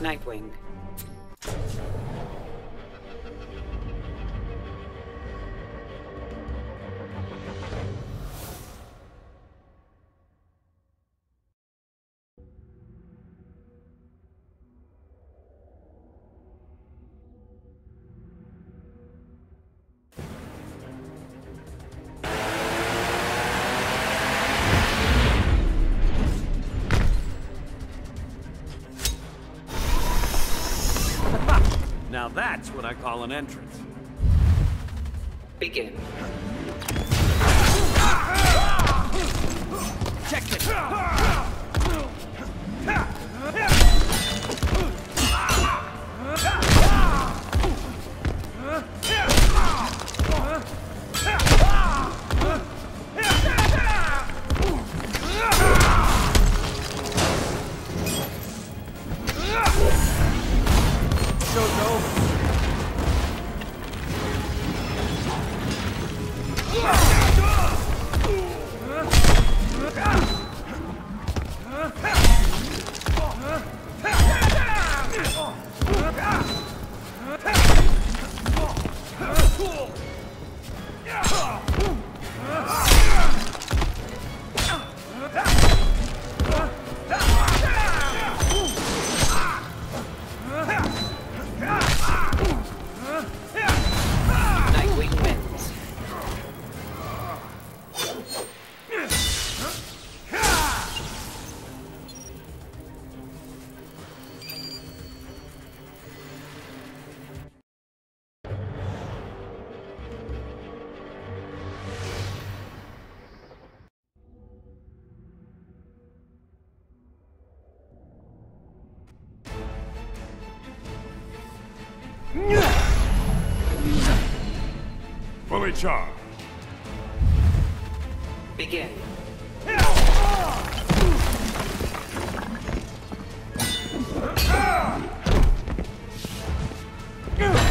Nightwing. That's what I call an entrance. Begin. Check this. Fully charged. Begin. Show's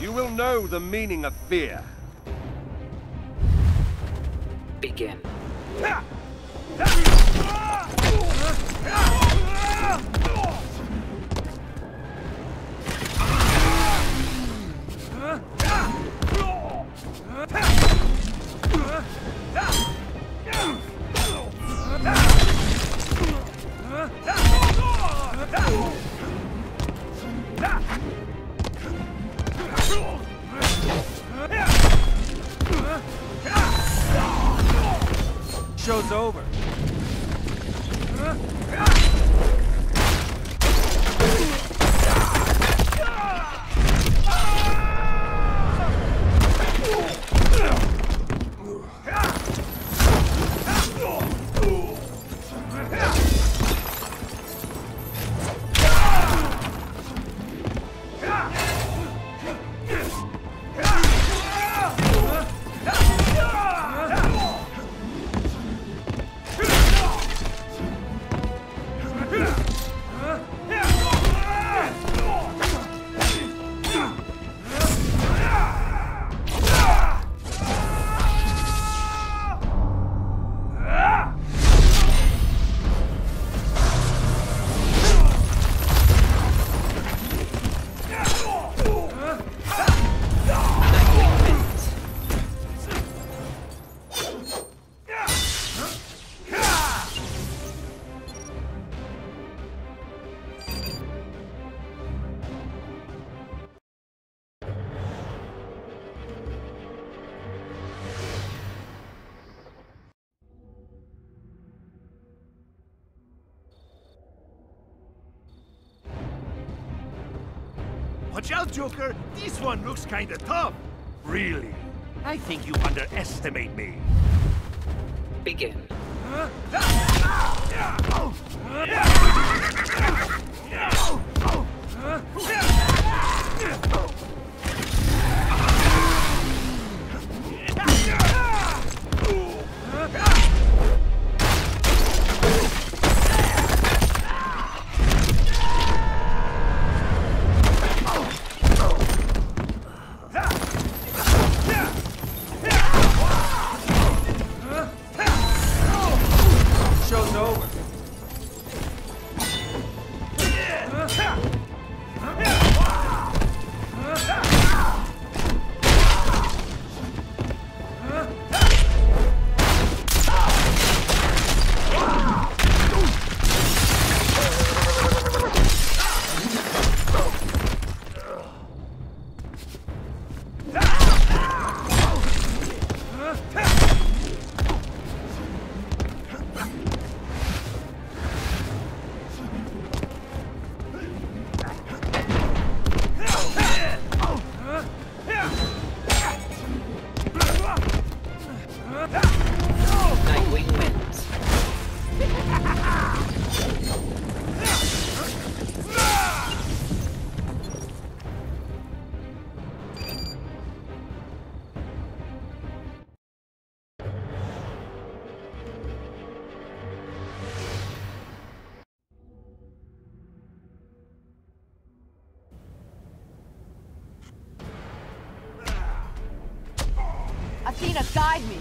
You will know the meaning of fear. Begin. Show's over. Out, Joker! This one looks kinda tough! Really? I think you underestimate me. Begin. Athena, me!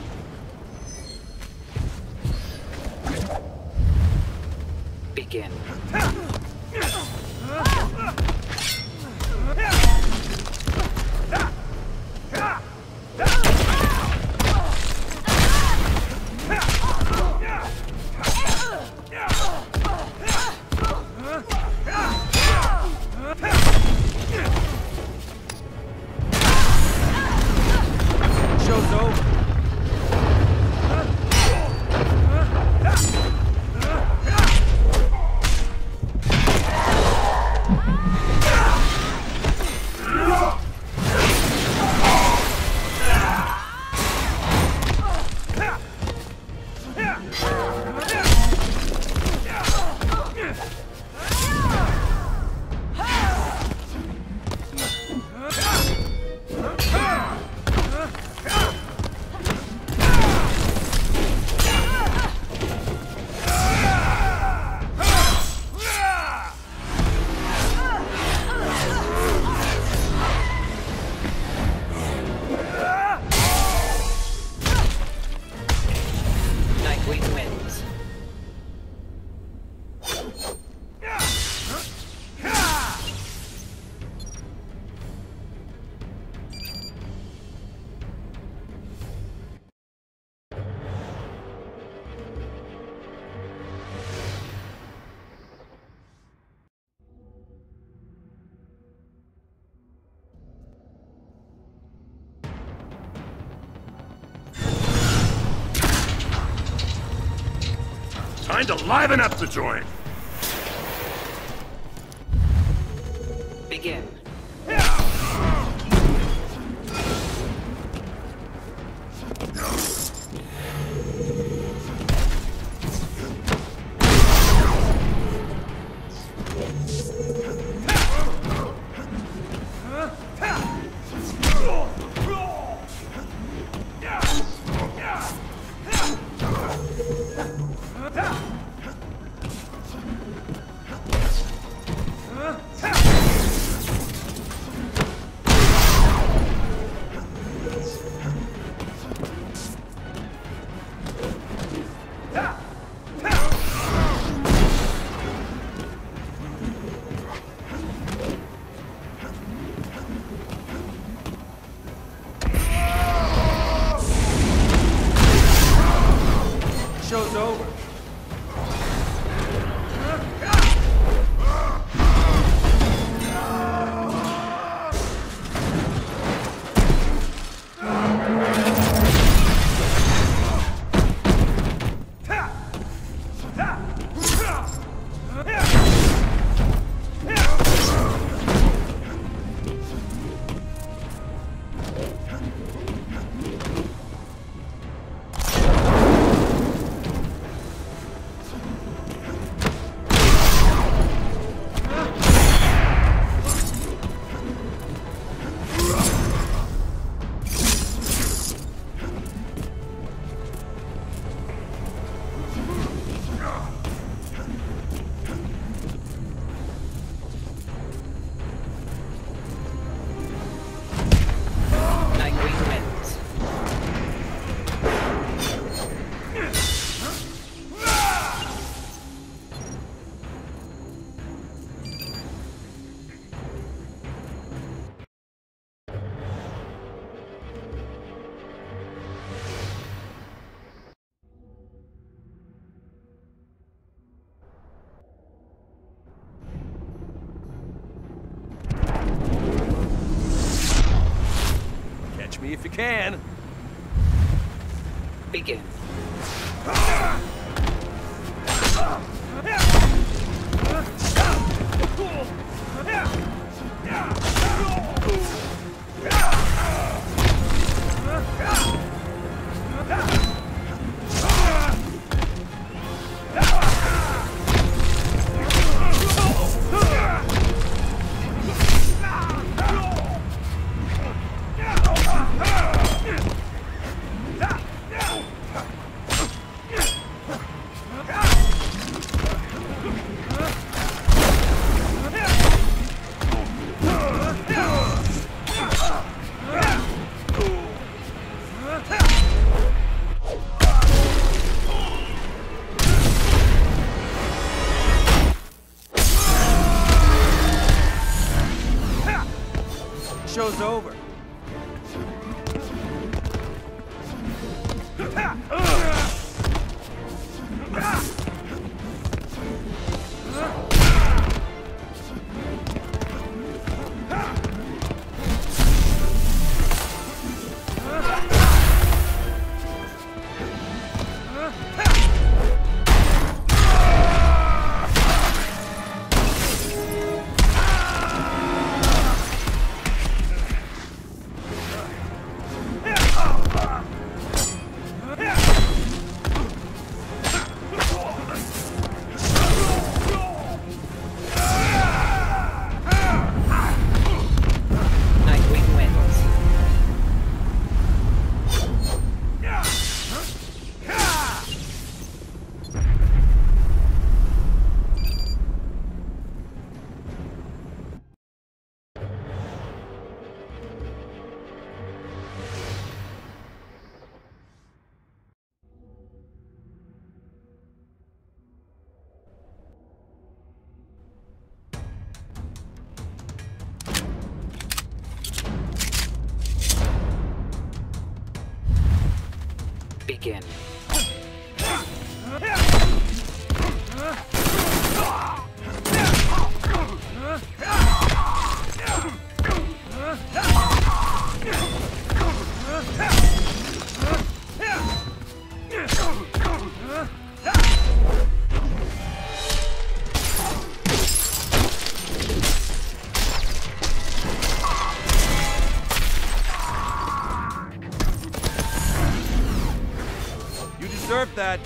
Time to liven up the joint! 자! Begin. Deserve that.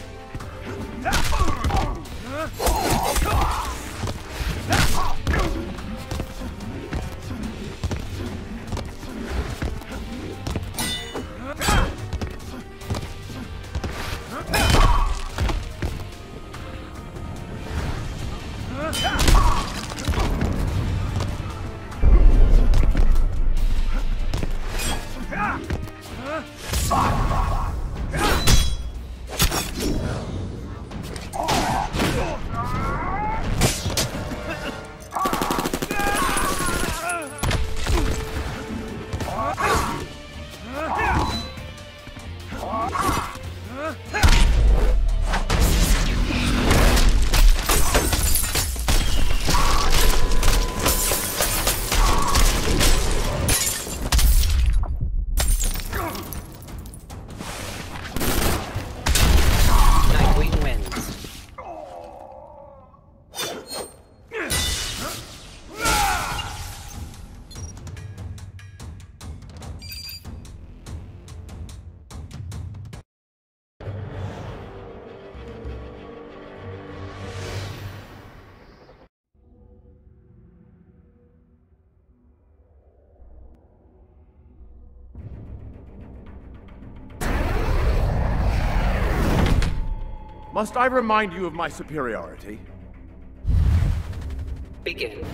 Must I remind you of my superiority? Begin.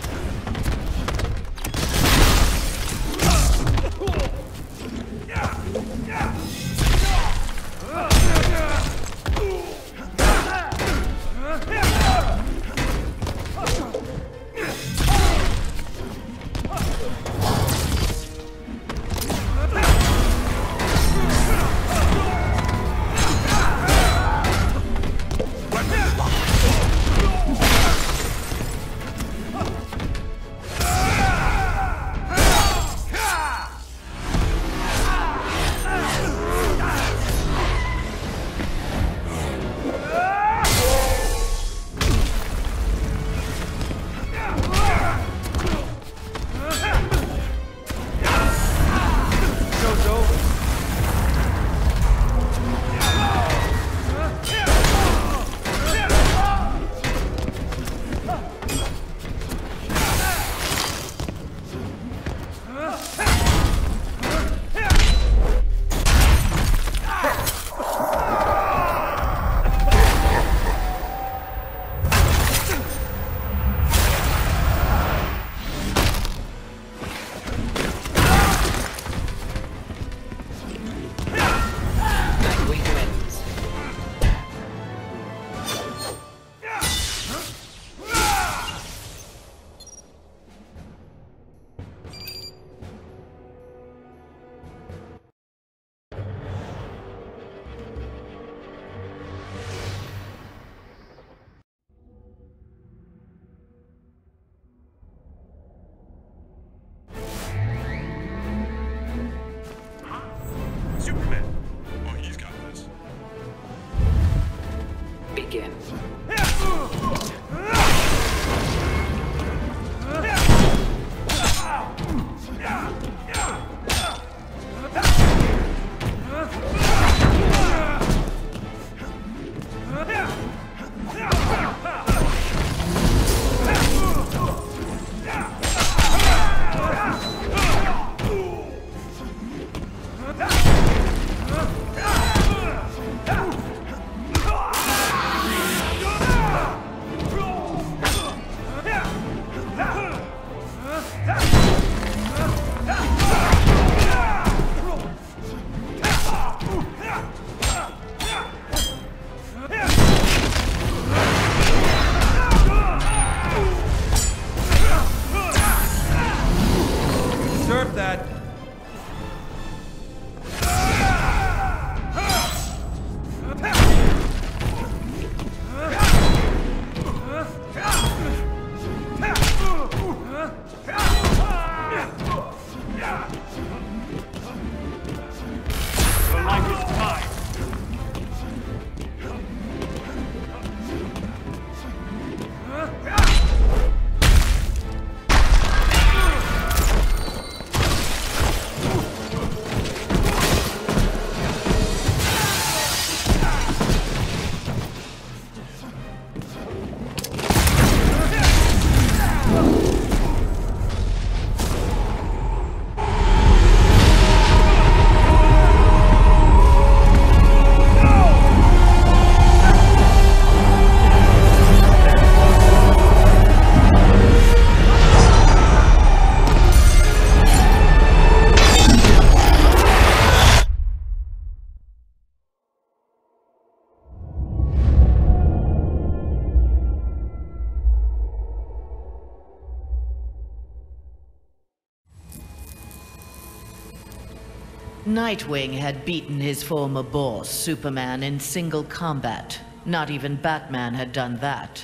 Nightwing had beaten his former boss, Superman, in single combat. Not even Batman had done that.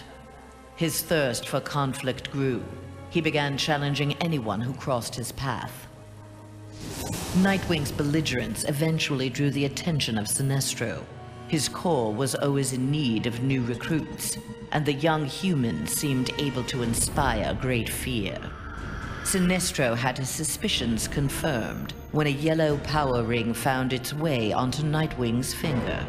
His thirst for conflict grew. He began challenging anyone who crossed his path. Nightwing's belligerence eventually drew the attention of Sinestro. His corps was always in need of new recruits, and the young human seemed able to inspire great fear. Sinestro had his suspicions confirmed when a yellow power ring found its way onto Nightwing's finger.